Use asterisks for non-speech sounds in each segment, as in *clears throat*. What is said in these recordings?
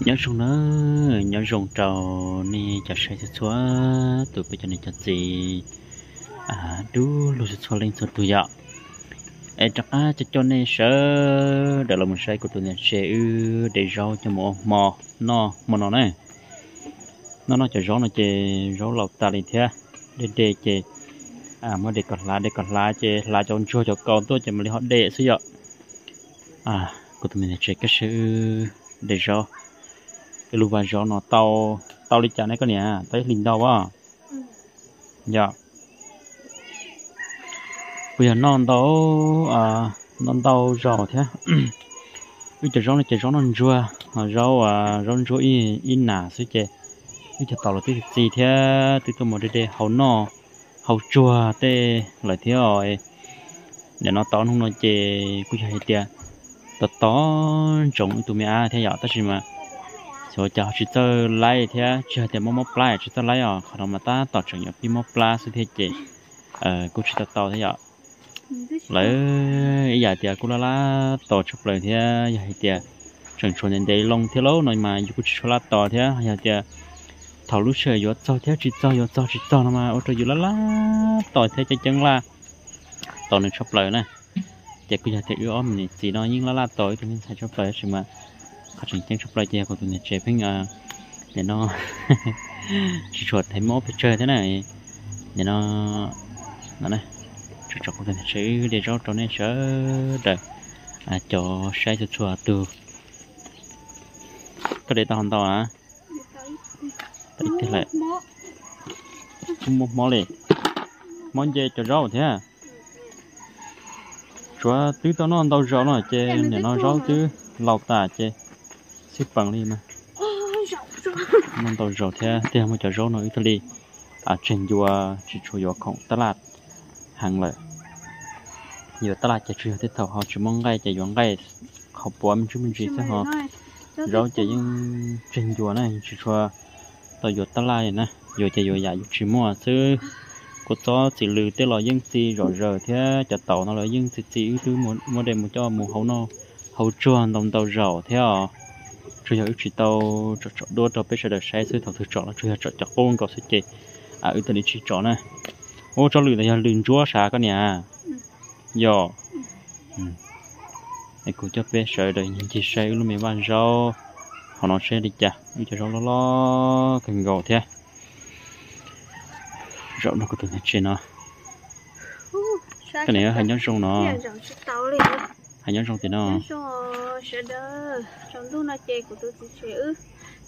nhớ rồng nó nhớ rồng trầu nè chả sai cho xóa. Tụi bây giờ này chả gì. À đu lu sẽ xóa lên cho tụi dọ ai chắc á, chắc cho nên sợ. Đó là một sai của tụi này. Sẽ ư, để rau cho mò mò, no, mò nó này. Nó nó chả rau, nó chè rau lọc ta đi thế. Để để chè à mới để còn lá, để còn lá chè lá cho chua, cho con tôi chè mà lấy họ để sử dụng à của tụi mình là chè cái sự để rau cái vàng gió nó tàu tàu đi chả này có nè tới linh đâu á. Dạ. Bây giờ non tàu à non tàu rau thế. *clears throat* Bây giờ rau này chỉ rau non rùa. Rau à rau rùa in in nà xí chè. Bây giờ tàu là cái gì thế từ từ một đây hậu nọ hậu chua thế lại thế rồi. Để nó tao không nó chè cũng hay tiệt tao tao trồng tụi mẹ thế giờ ta chỉ mà cho cho chỉ tơ lấy thế chưa thì mua mua plai chỉ tơ lấy à. Năng mà ta tạo trường nhập đi mua plai sẽ thế chị. Ờ cũng chỉ tơ tàu thế ạ. Lấy giờ thì cũng là là tạo chụp lại thế giờ thì trường chuẩn nhân đây long thế lâu nói mà cũng chỉ là tạo thế giờ thì thảo lúc chơi yo cho thế chỉ cho yo cho, chỉ cho nó mà. Ô tô yo là là tạo thế cho chân là tạo nên chụp lại này. Giờ cũng giờ thì yêu ôm này chỉ nói nhưng là là tạo thì mình sẽ chụp lại chứ mà phát triển chân chụp lại chơi của tụi này trẻ phim à để nó *laughs* chỉ chuột thấy mốt phải chơi thế này. Để nó nó này chuột chuột của tụi nhà để cho cho nên sợ được à cho sai cho chuột từ. Có để tao hoàn tao à tại thế lại. Không một món liền. Món gì cho rau thế à? Chúa tứ tao nó ăn tao rau nó chơi để nó rau chứ. Lọc tà chơi xếp bằng đi mà. Mình tàu rau thế thì mà cho rau nó Italy. À trên dùa chỉ chủ yếu không tất lạt hàng lợi. Nhiều tất lạt chỉ chủ thế thầu họ chỉ mong ngay chỉ dọn ngay họ bỏ mình chúng mình chỉ sẽ họ. Rau chỉ những trên dùa này chỉ cho tàu dùa tất lạt này dùa chỉ dùa dài, chỉ mua chứ. Có cho chỉ lừa tới lo những gì rồi rồi thế chạy tàu nó là những gì chỉ thứ muốn muốn đem một cho một hậu nó hậu chuồn đồng tàu rau à chủ yếu chỉ tàu chọn chọn đua tàu bây giờ được sai sư thầu thứ chọn là chủ yếu chọn chọn ôn có sự chế à ở đây chỉ chọn này ô cho lười là lười chúa 啥 cái nhà yo này cũng cho bây giờ được những chỉ xe luôn mấy bạn rau họ nói xe đi chả đi cho rau lo lo cần gạo thế rau nó có từng trên nó cái này hành nhân sông nó hành nhân sông thì nó sẽ đỡ trong lúc nó chơi của tôi thì sẽ ư.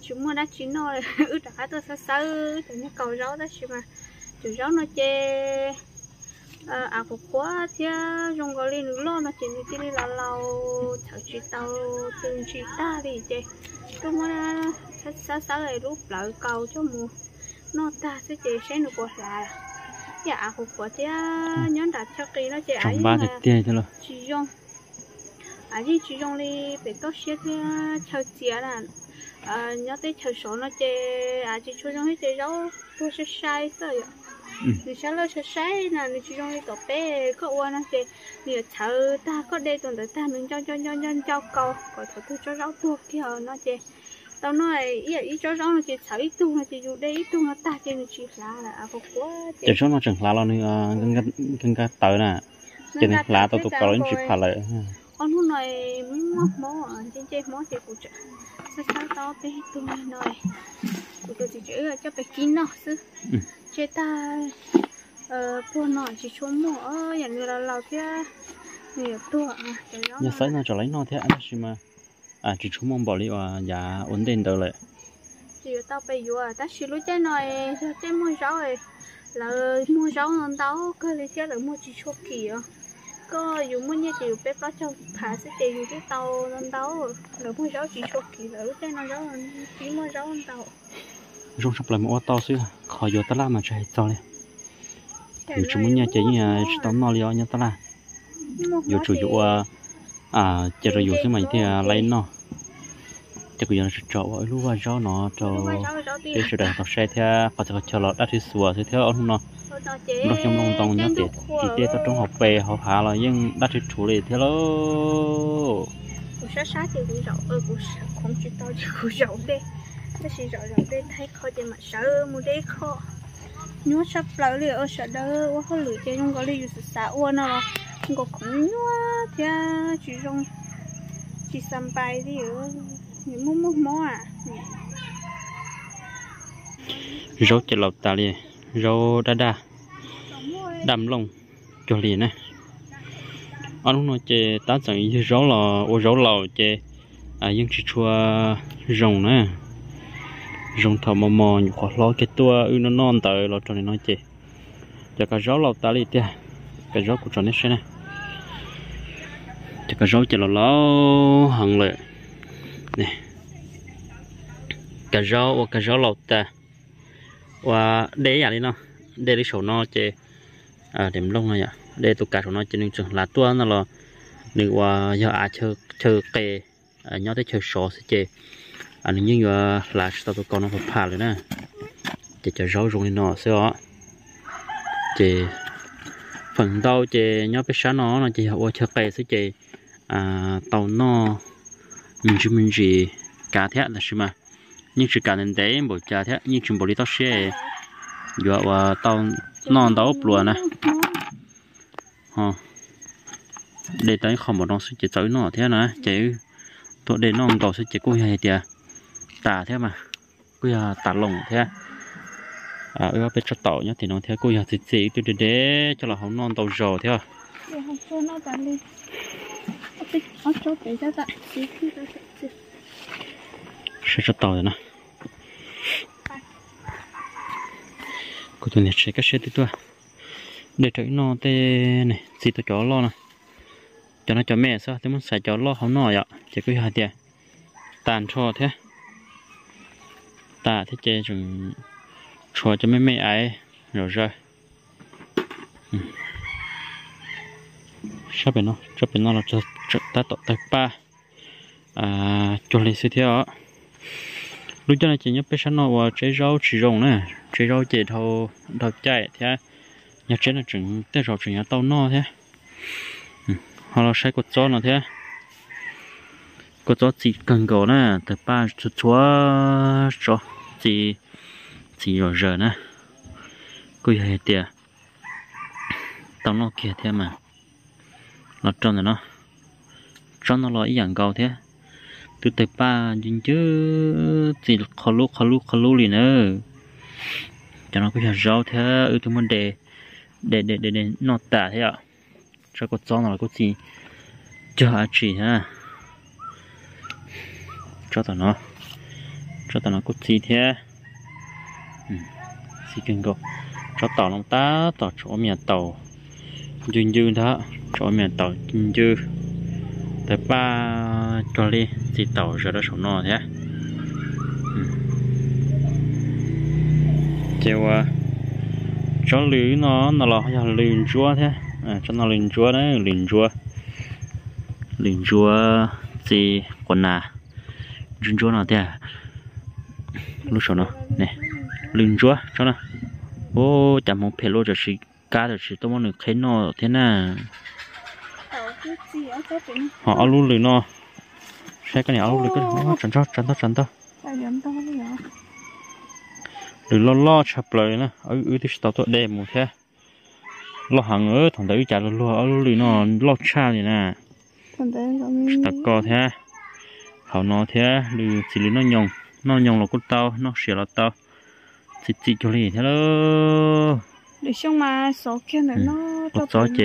Chúng mua đã chín nó *laughs* ư trả tôi sao sao cho nó cầu rau đó chứ mà. Chủ rau nó chơi à có quá thì dùng gọi lên lo nó chỉ như thế này là lâu thằng chị tao từng chị ta đi chơi tôi mua sao sao sao lại rút lại cầu cho mua nó ta sẽ chơi sẽ nó qua lại. Dạ có quá thì nhớ đặt cho kỳ nó tiền cho lo. Chỉ dùng à chỉ dùng đi bị tốt xíu thì chờ chia là à nhớ tới chờ số nó chơi à chỉ chú dùng hết chơi rau tôi sẽ sai rồi thì sao nó sẽ sai là thì chỉ dùng đi tập bé có qua nó chơi thì chờ ta có đây tuần tới ta mình cho cho cho cho cho câu còn thôi tôi cho rau tuột kia nó chơi tao nói ý ý cho rau nó chơi sợ ít tu nó chơi dù đây ít tu nó ta chơi nó chỉ là à có quá chỉ số nó chẳng là lo nữa gần gần gần gần tới nè nên lá tao tụt cầu lên chỉ phải lại con hôm nay muốn móc mó trên trên mó thì cũng chữ sao sao to bé tụi mình nói của tụi chị chữ cho bé kín nó chứ. Ừ. Chế ta ờ buồn nó chỉ cho mỏ nhà người là lâu thế nhiều tuổi à, nhà sấy nó cho lấy nó thế anh chị mà à chỉ cho mong bỏ đi và nhà ổn định được lại. Chỉ tao bây giờ ta chỉ lúc trên nói trên mua rau rồi là ờ, mua rau hơn tao cái lấy thế là mua chỉ cho kỳ rồi có dùng muốn như kiểu bếp đó cho thả sẽ dùng cái tàu lên tàu. Rồi mua rau chỉ cho kỳ rồi cái nó rau chỉ mua rau lên tàu. Rong sắp lại một tàu xíu khỏi vô tao làm mà chạy tàu này dù chúng muốn nhà chạy chỉ tao nói liao nha tao là dù chủ dụ à chạy rồi dù xíu mày thì lấy nó chắc bây giờ sẽ cho ở lúc rau nó cho cái sự đại học xe theo thể cho lọt đã thì sủa thì theo ông nó. Nó trong lòng tông nhớ tiệt thì tiết ở trong học về học hạ là nhưng đã thì chủ lý thế lo cũng sát sát thì cũng rộng ơi cũng không chỉ tao chỉ rậu đây cái gì rậu rậu đây thấy khó thì mà sợ mua đây khó. Nhớ sắp lại liền ở sợ đó quá khó lựa chơi không có lý do sợ uôn nào không có cũng nhớ thì chỉ trong chỉ xăm bài đi ở những mốt mốt mó à. Rau chè lọc ta liền rau đa đa. Đầm lông cho liền nè. Anh nói chè tá chẳng như rau lò, ô rau lò chè à nhưng chỉ chua rồng nè. Rồng thọ mò mò nhiều khó lo cái tua, ư nó non tới lo cho nên nói chè cho cả rau lọc ta liền tia cái rau của cho nên xem nè. Cho cả rau chè lộc lò hàng lệ này. Cà rau cái rau lọc ta à. và để gì nó, để đi sổ nó chè à điểm lông này ạ. Để tụ cà sổ nó chè nên chừng là tua nó là nếu và giờ à chờ chờ kề à nhớ tới chờ sổ sẽ chè à nếu như là sao tụ con nó phải phá rồi nè chè chờ rau rong nó sẽ ó chè phần đầu chè nhớ cái sáng nó là chè và chờ kề sẽ chè à tàu nó mình chỉ mình chỉ cá thế là sao mà. Nhưng chỉ cá nên đấy bộ cá thế nhưng chúng bộ đi tao xe. Giờ và tao non tao ốp luôn nè ha để tới không một non sẽ chỉ tới nó thế nè chỉ tôi để non tao sẽ chỉ cô hay tiệt tả thế mà. Cô ya tả lồng thế. À ưa biết cho tàu nhá, thì nó thế. Cô ya thì chỉ, tôi để cho là không non tàu rò thế à để học cho sẽ tôi nhặt cái xe tí tua để cho nó tê này gì tôi chó lo nè cho nó cho mẹ sao tôi muốn xài chó lo không nổi ạ chỉ có hai tiền tàn cho thế ta thế chơi chừng cho cho mấy mẹ ấy rồi rồi sao bên nó sao bên nó là cho ta tọt tay ba à cho lấy sự theo lúc cho này chỉ nhớ bé sáng nó và trái rau chỉ rồng nè. Trái rau chỉ thâu thâu chạy thế nhà trên là trứng tới rồi trứng nhà tàu no thế ừ, họ là sai cột gió nó thế cột gió chỉ cần gỗ nè. Từ ba chút chúa cho chỉ chỉ rồi giờ nè. Cứ hay tiệt tàu nó kia thế mà. Nó tròn rồi nó cho nó là ý dạng cầu thế. Từ từ ba dính chứ, chỉ khó lúc khó lúc khó lúc liền nữa cho nó có thể rau thế ở cái vấn đề để để để để nó tả thế ạ. Cho có cho nó có gì cho hạ chỉ ha. Cho tao nó, cho tao nó có gì thế? Xí kinh go cho tàu nó ta tàu chỗ miền tàu. Dưng dưng đó, chỗ miền tàu dưng dưng tới ba cho đi thì tàu giờ đó sổ nọ thế ừ. kêu à cho lưới nó nó là hay lưới chúa thế. À cho nó lưới chúa đấy lưới chúa. Lưới chúa gì quần à lưới chúa nào thế à? lúc sổ nó nè lưới chúa, cho nó. Ô, chả một phe lô cho chị, cá cho chị tôi muốn được thấy nó thế nào? Họ alo lưỡi nó xe cái này alo lưỡi cái nó trần cho trần to trần to lưỡi lo lo chập lời nè. Ở ở thì tao tôi đem một thế. Lo hàng ở thằng đấy trả lo lo alo lưỡi nó lo cha này nè. Tao co thế. Họ nó thế lưỡi chỉ lưỡi nó nhông nó nhông là con tao nó xỉa là tao. Chỉ chỉ cho lì thế đó để xong mà số kia nữa nó nó gió chị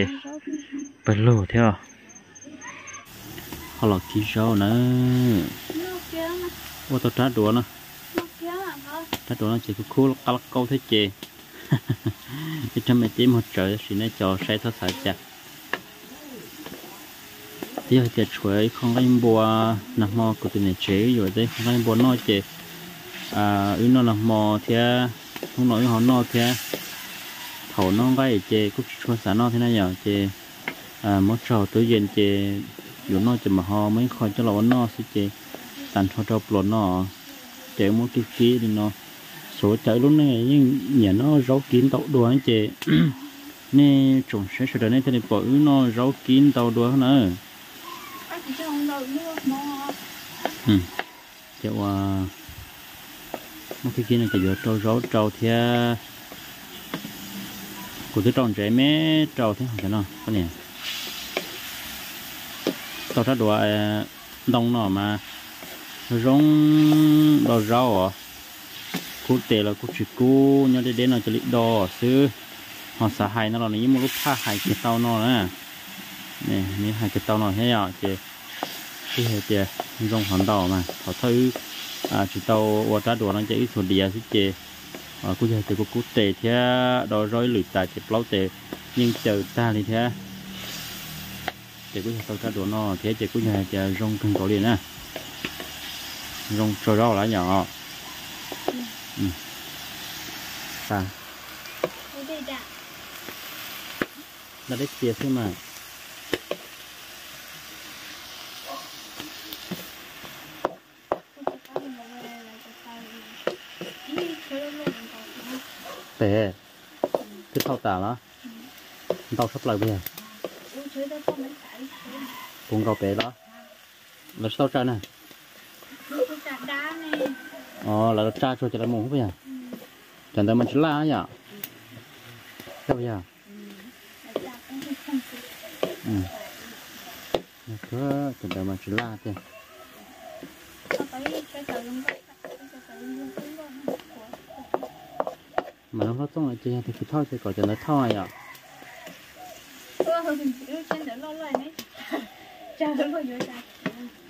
phải lồ theo họ là kí sau nữa ô tôi trả đũa nữa trả đũa nó chỉ có khu lắc câu thế chê *laughs* cái trăm mẹ chỉ một trời thì nó cho say thoát sạch chặt tí hơi chặt chuối, không có bùa nằm mò của tụi này chế rồi đấy, không có bùa nó chị. À ứ nó nằm mò thì không nói họ nó thì thầu nó cái chị cũng cho sản nó thế này nhở chị. À mỗi trò tối diện chị chỉ mà mấy là chạy thì lúc này nhưng nhà nó rau kín tàu đùa anh chị nè trồng sẽ sửa này thì bỏ nó rau kín tàu đùa nữa ừ. chợ qua một cái kia này cái giờ trâu rau trâu thì của tôi trồng trái mé trâu thế nào có này tao ra đồ đông nọ mà rong đồ rau à cụ tệ là cụ chỉ cụ nhớ đến đến là chỉ đồ xứ họ xả hay nó là những một lúc pha hai cái tao nó nè nè những hai cái tao nó thế à chị cái hệ chị rong hòn đầu mà họ thấy à chỉ tàu qua trả đồ nó chỉ số địa chứ chị à cụ giờ thì cụ cú tệ thế đồ rồi lụt tại chị lâu tệ nhưng chờ ta thì thế cú giờ tàu trả đồ nó thế chị cú giờ chị rong cần cổ liền nè rong trôi rau lá nhỏ. Ừ. ta. Là đấy chia thế mà. Tệ cái thao tả đó tao sắp lại bây giờ cũng rau bể đó. Là sao ra nè? Ờ là cha cho cho nó mồm bây giờ chẳng tới mình chỉ la nhở? Sao bây giờ ừ. Cứ chẳng tới mình chỉ la thế mà nó trong lại chơi thì cứ thôi thì có cho nó thôi à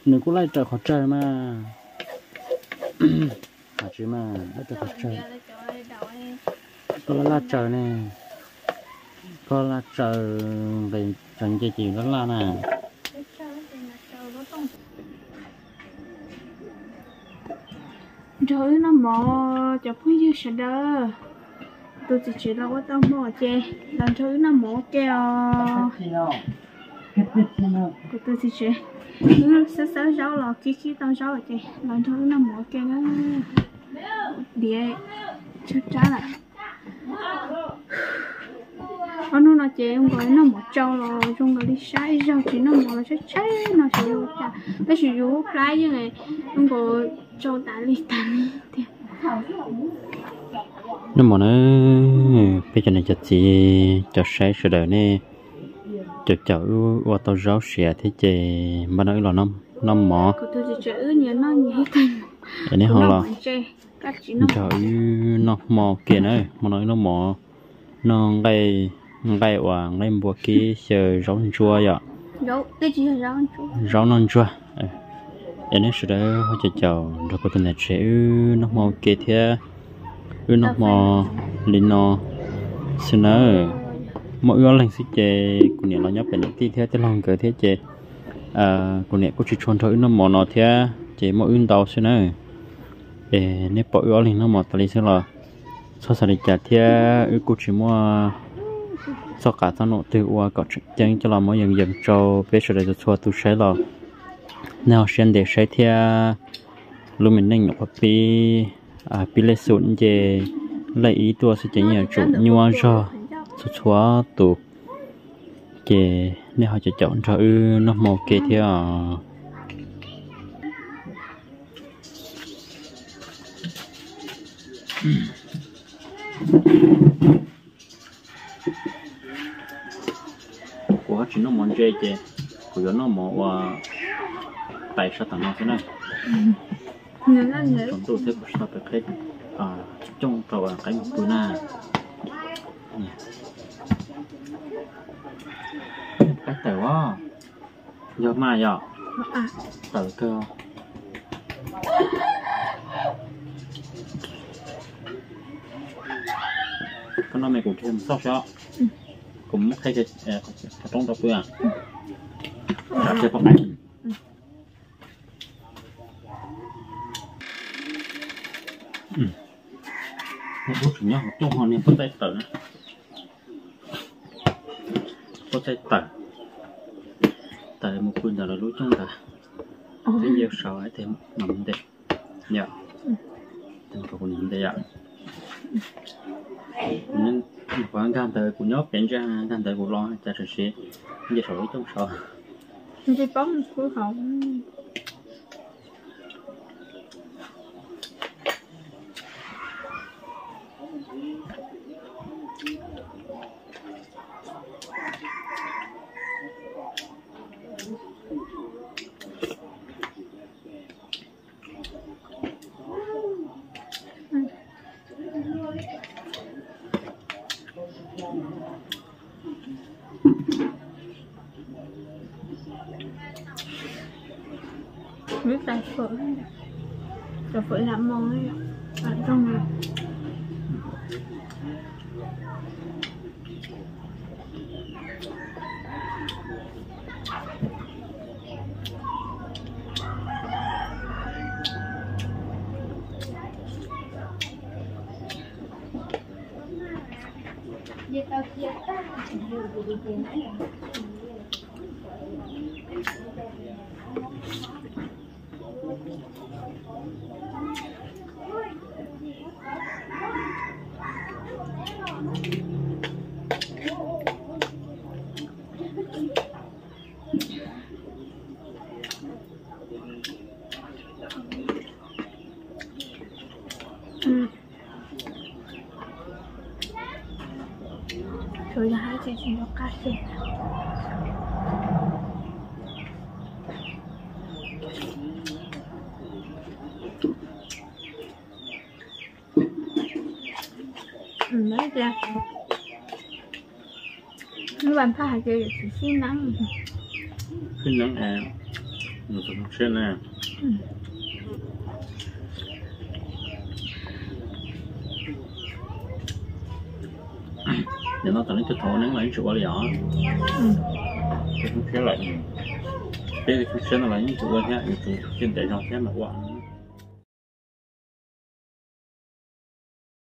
nếu cũng lại trời khó trời mà. *clears throat* Hả chứ mà? Lại trời khó trời. Có là trời nè. Có là trời về trần chơi chiều đó là nè. Trời nó mò. Chụp hơi dư sợ đơ. Tôi chỉ chỉ là có tao mò chê lần thứ nó mò chê cô tôi chỉ chỉ cứ ừ, sơ sơ rau lò khi khi tao rau chê lần thứ nó mò chê đó địa chắc chắn là ở nó chơi ông gọi nó một trâu lò trong cái đi sai rau. Chỉ nó mò là sẽ cháy nó sẽ vô chả cái sử vô cái như này. Ông gọi trâu tả li tả li thì nó mà nó bây giờ này chặt gì chặt sai sửa đời này chặt chậu qua tàu rau xẻ thế chị mà nói là năm năm mỏ. Cái này họ là nó chậu nó mỏ. Kia nữa mà nói nó mỏ. Nó ngay ngay và ngay bùa kia chờ rau chua vậy rau cái non chua? Cái này sửa đời họ chặt chậu rồi có tên là trẻ nó mỏ kia thế nó mò lên nó xin nó mỗi người lần xí chè của nhà nó nhóc bên tí thế thế lòng cỡ thế chè à của nhà có chỉ chọn thôi nó mò nó thế chè mỗi người tàu xin nó để nếu bỏ yếu lên nó mò tali xin là sau sau này chả thế ư cô chỉ mua sau cả tao nọ từ qua có chân cho là mỗi dần dần cho bé sửa để cho tu sấy là nào xem để sấy thế lúc mình nên nhọc bị à bị lệ sụn về lấy ý tua sẽ chỉ nhiều chủ nhua cho số xóa tụ về nếu họ chỉ chọn cho ư nó màu kê theo của chỉ nó món chơi chứ của nó món tại sao thằng nó thế này. Chúng tôi sẽ có sắp được à trong tàu cái một bữa na cái quá giờ mà giờ à. Tàu cơ. Cái nó mày cũng thêm sót sót cũng thấy cái cái trong đó bữa à đặt cho các bạn một bút chủ nhau trong họ nên có tay tờ. Có tay tờ tại một quyền là lúa trong ta cái giờ sau ấy thì nằm đây dạ. Thì có nằm đây ạ. Nhưng khoảng gan tới của nhóc cảnh ra gan tới của lo cha sẽ sẽ giờ sau trong sau thì bóng phối hợp phở rồi phở làm món ấy bạn trong này Ừ. Rồi là hai chị chỉ nó cắt đi. Đấy ra. Nó bạn phải chơi chỉ xin nắng. Khi nắng à Nó sẽ không xuyên à Ừ. Để nó lấy cái thổ nắng lại chỗ là nhỏ. Thì xuyên lại Thế thì không xuyên là lại những chỗ là thế chỗ xuyên để trong thế mà quả